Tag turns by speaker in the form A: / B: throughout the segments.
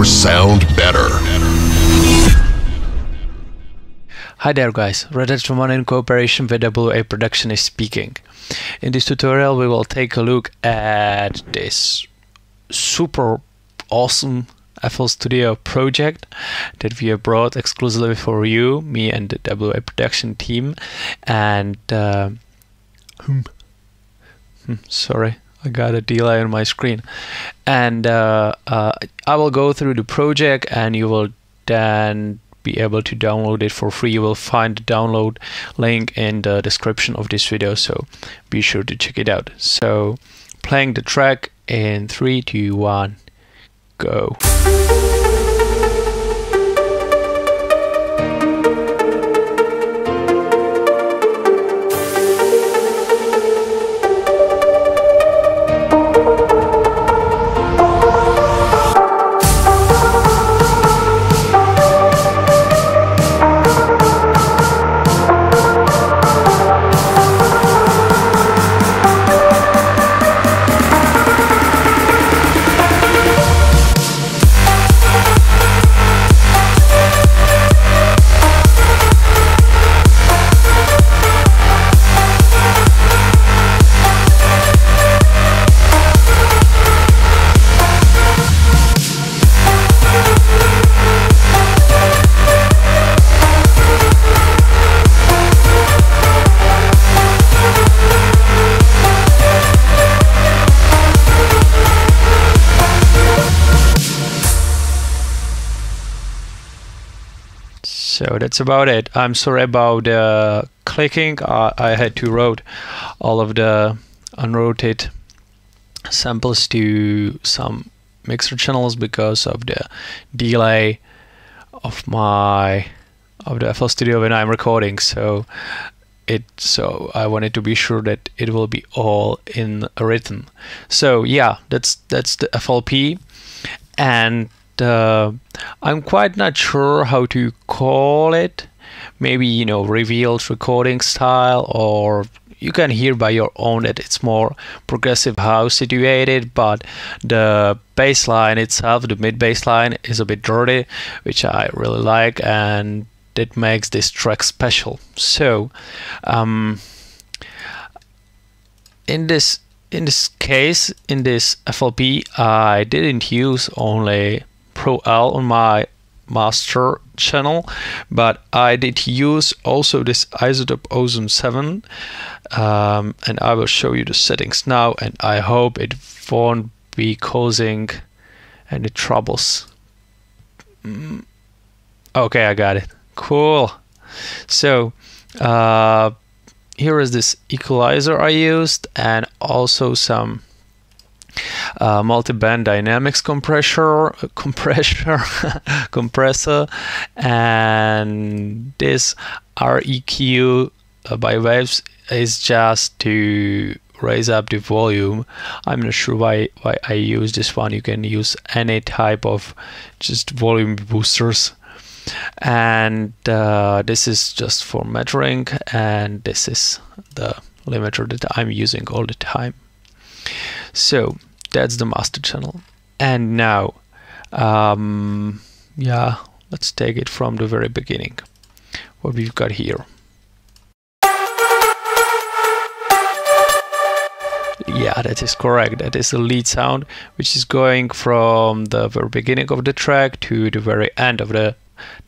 A: your sound better.
B: Hi there guys, Redhead Romano in cooperation with WA Production is speaking. In this tutorial we will take a look at this super awesome FL Studio project that we have brought exclusively for you, me and the WA Production team. And uh, hmm, hmm, sorry, I got a delay on my screen. And uh, uh, I will go through the project and you will then be able to download it for free. You will find the download link in the description of this video, so be sure to check it out. So, playing the track in 3, 2, 1, go. So that's about it. I'm sorry about uh, clicking. Uh, I had to route all of the unrouted samples to some mixer channels because of the delay of my of the FL Studio when I'm recording. So it so I wanted to be sure that it will be all in written. So yeah, that's that's the FLP and uh, I'm quite not sure how to call it. Maybe you know revealed recording style, or you can hear by your own that it's more progressive house situated, but the bass line itself, the mid bass line, is a bit dirty, which I really like, and that makes this track special. So, um, in this in this case, in this FLP, I didn't use only Pro L on my master channel but I did use also this iZotope Ozone 7 um, and I will show you the settings now and I hope it won't be causing any troubles. Mm. okay I got it. Cool. So uh, here is this equalizer I used and also some uh, multi-band dynamics compressor compressor compressor and this REQ uh, by waves is just to raise up the volume. I'm not sure why why I use this one. You can use any type of just volume boosters. And uh, this is just for measuring and this is the limiter that I'm using all the time so that's the master channel. And now um, yeah let's take it from the very beginning. What we've got here. Yeah that is correct. That is the lead sound which is going from the very beginning of the track to the very end of the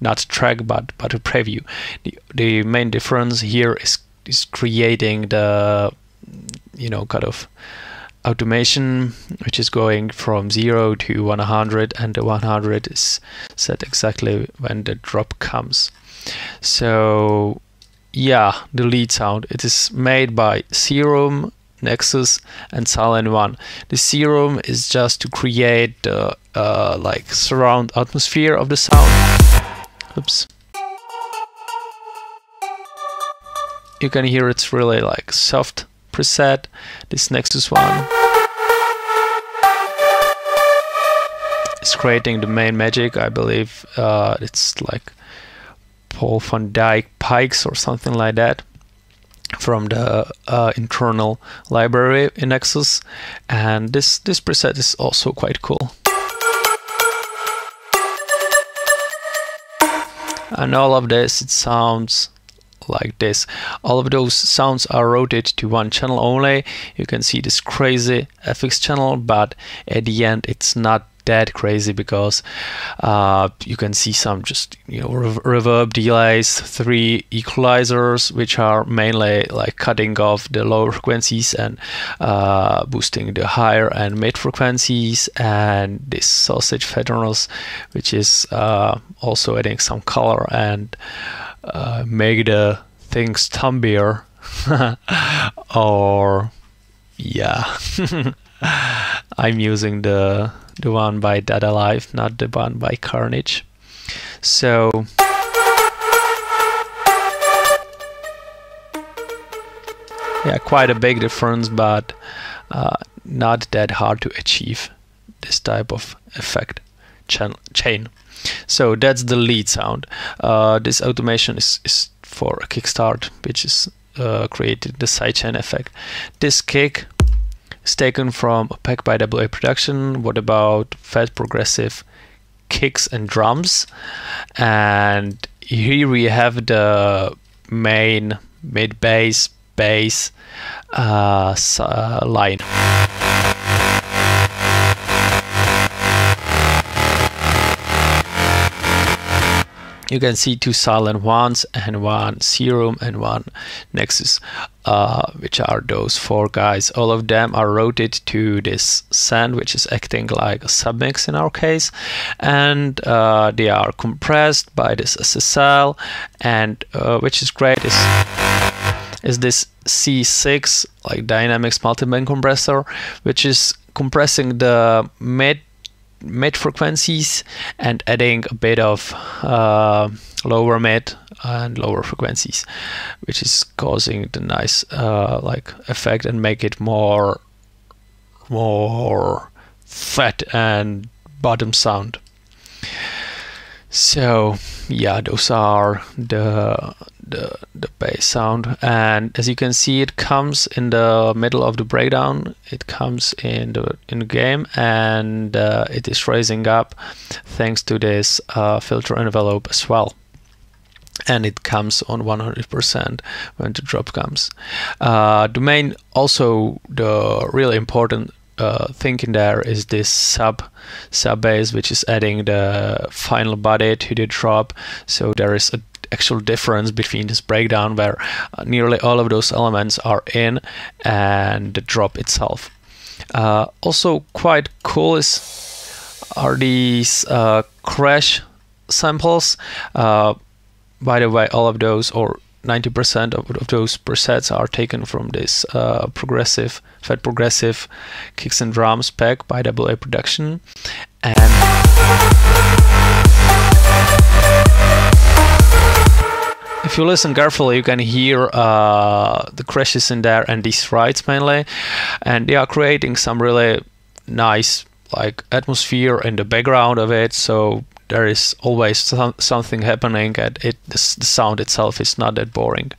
B: not track but but a preview. The, the main difference here is is creating the you know kind of automation which is going from 0 to 100 and the 100 is set exactly when the drop comes. So yeah the lead sound. It is made by serum nexus and Sylenth1. The serum is just to create the uh, like surround atmosphere of the sound. Oops. You can hear it's really like soft preset, this Nexus one is creating the main magic. I believe uh, it's like Paul van Dyk Pikes or something like that from the uh, internal library in Nexus. And this this preset is also quite cool. And all of this it sounds like this. All of those sounds are routed to one channel only. You can see this crazy fx channel but at the end it's not that crazy because uh, you can see some just you know reverb delays three equalizers which are mainly like cutting off the lower frequencies and uh, boosting the higher and mid frequencies and this Sausage Fattener which is uh, also adding some color and uh, make the things thumbier or yeah. I'm using the the one by Dada Life, not the one by Carnage. So yeah, quite a big difference, but uh, not that hard to achieve this type of effect chain. So that's the lead sound. Uh, this automation is, is for a kickstart, which is uh, created the sidechain effect. This kick is taken from a Pack by WA Production. What about Fat Progressive kicks and drums? And here we have the main mid bass bass uh, uh, line. You can see two Sylenth1s and one serum and one nexus uh, which are those four guys. All of them are routed to this send which is acting like a submix in our case. And uh, they are compressed by this SSL and uh, which is great is is this C6 like dynamics multiband compressor which is compressing the mid mid frequencies and adding a bit of uh, lower mid and lower frequencies which is causing the nice uh, like effect and make it more more fat and bottom sound so yeah those are the the, the bass sound. And as you can see it comes in the middle of the breakdown. It comes in the in the game and uh, it is raising up thanks to this uh, filter envelope as well. And it comes on 100% when the drop comes. Uh, the main, also the really important uh, thing in there is this sub sub bass, which is adding the final body to the drop. So there is a actual difference between this breakdown where uh, nearly all of those elements are in and the drop itself. Uh, also quite cool is are these uh, crash samples. Uh, by the way, all of those or 90% of, those presets are taken from this uh, progressive, Fat Progressive kicks and drums pack by WA Production. And if you listen carefully, you can hear uh, the crashes in there and these rides mainly, and they are creating some really nice like atmosphere in the background of it. So there is always some, something happening and it the, sound itself is not that boring.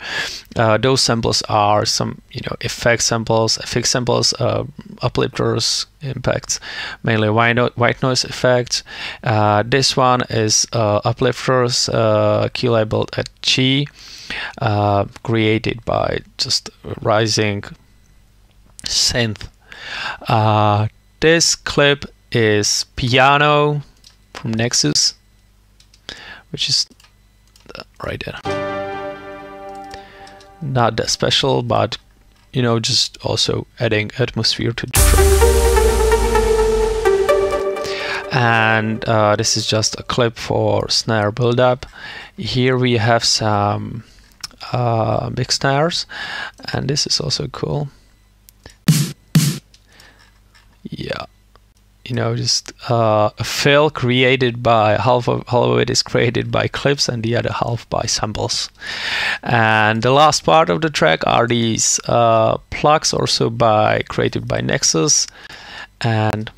B: Uh, those samples are some you know effect samples effect samples uh, uplifters impacts mainly white, no white noise effects. Uh, this one is uh, uplifters uh, key labeled at G uh, created by just rising synth. This clip is piano from Nexus, which is right there. Not that special, but you know, just also adding atmosphere to the track. And uh, this is just a clip for snare buildup. Here we have some uh, big snares, and this is also cool. Yeah you know just uh, a fill created by half of half of it is created by clips and the other half by samples and the last part of the track are these uh, plugs also by created by Nexus. And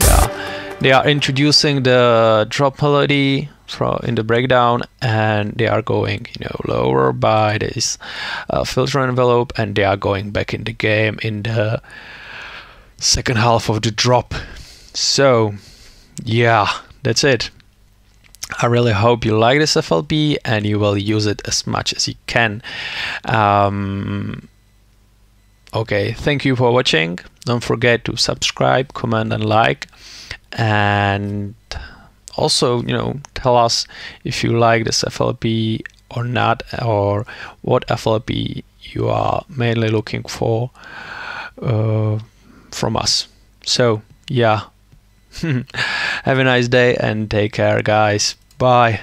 B: yeah they are introducing the drop melody from in the breakdown and they are going you know lower by this uh, filter envelope and they are going back in the game in the second half of the drop. So, yeah, that's it. I really hope you like this FLP and you will use it as much as you can. Um, okay, thank you for watching. Don't forget to subscribe, comment, and like. And also, you know, tell us if you like this FLP or not, or what FLP you are mainly looking for uh, from us. So, yeah. Have a nice day and take care, guys. Bye.